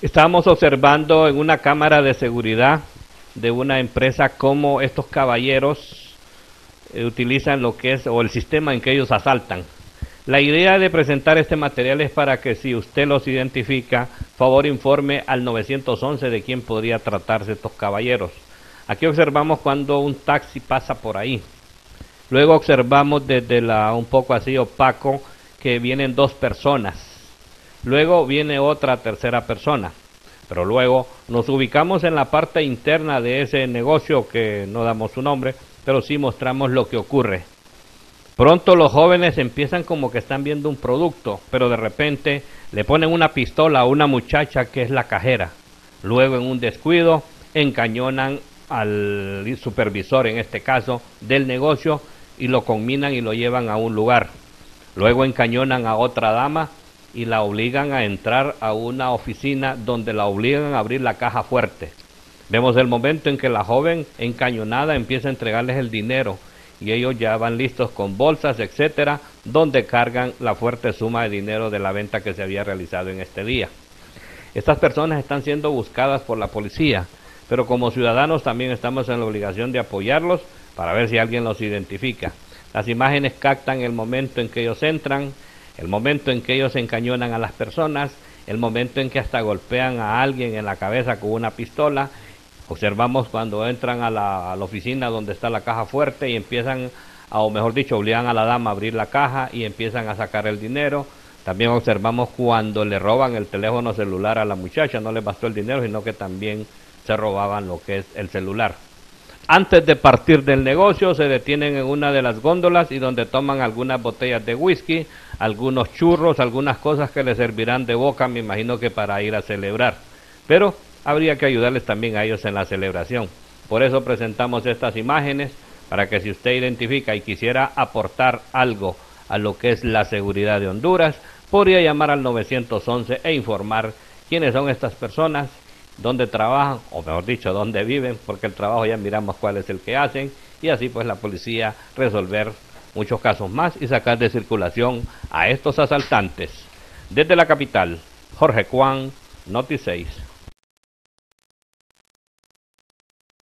Estábamos observando en una cámara de seguridad de una empresa cómo estos caballeros eh, utilizan lo que es o el sistema en que ellos asaltan. La idea de presentar este material es para que si usted los identifica, favor informe al 911 de quién podría tratarse estos caballeros. Aquí observamos cuando un taxi pasa por ahí. Luego observamos desde la un poco así opaco que vienen dos personas Luego viene otra tercera persona. Pero luego nos ubicamos en la parte interna de ese negocio que no damos su nombre, pero sí mostramos lo que ocurre. Pronto los jóvenes empiezan como que están viendo un producto, pero de repente le ponen una pistola a una muchacha que es la cajera. Luego en un descuido encañonan al supervisor, en este caso, del negocio y lo combinan y lo llevan a un lugar. Luego encañonan a otra dama y la obligan a entrar a una oficina donde la obligan a abrir la caja fuerte. Vemos el momento en que la joven encañonada empieza a entregarles el dinero y ellos ya van listos con bolsas, etcétera, donde cargan la fuerte suma de dinero de la venta que se había realizado en este día. Estas personas están siendo buscadas por la policía, pero como ciudadanos también estamos en la obligación de apoyarlos para ver si alguien los identifica. Las imágenes captan el momento en que ellos entran, el momento en que ellos encañonan a las personas, el momento en que hasta golpean a alguien en la cabeza con una pistola. Observamos cuando entran a la, oficina donde está la caja fuerte y empiezan, o mejor dicho, obligan a la dama a abrir la caja y empiezan a sacar el dinero. También observamos cuando le roban el teléfono celular a la muchacha, no le bastó el dinero, sino que también se robaban lo que es el celular. Antes de partir del negocio se detienen en una de las góndolas y donde toman algunas botellas de whisky, algunos churros, algunas cosas que les servirán de boca, me imagino que para ir a celebrar. Pero habría que ayudarles también a ellos en la celebración. Por eso presentamos estas imágenes para que si usted identifica y quisiera aportar algo a lo que es la seguridad de Honduras, podría llamar al 911 e informar quiénes son estas personas dónde trabajan, o mejor dicho, dónde viven, porque el trabajo ya miramos cuál es el que hacen, y así pues la policía resolver muchos casos más y sacar de circulación a estos asaltantes. Desde la capital, Jorge Juan, Noti 6.